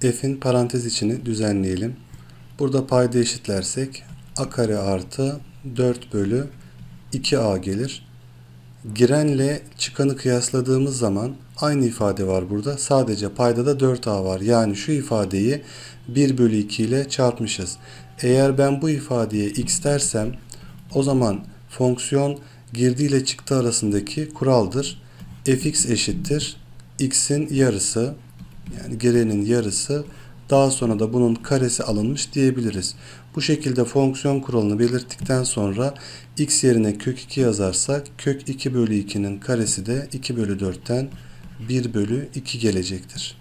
f'in parantez içini düzenleyelim. Burada payda eşitlersek a kare artı 4 bölü 2a gelir. Girenle çıkanı kıyasladığımız zaman aynı ifade var burada. Sadece payda da 4a var. Yani şu ifadeyi 1 bölü 2 ile çarpmışız. Eğer ben bu ifadeye x dersem o zaman fonksiyon girdi ile çıktı arasındaki kuraldır. fx eşittir. x'in yarısı yani girenin yarısı daha sonra da bunun karesi alınmış diyebiliriz. Bu şekilde fonksiyon kuralını belirttikten sonra x yerine kök 2 yazarsak kök 2 bölü 2'nin karesi de 2 bölü 4'ten 1 bölü 2 gelecektir.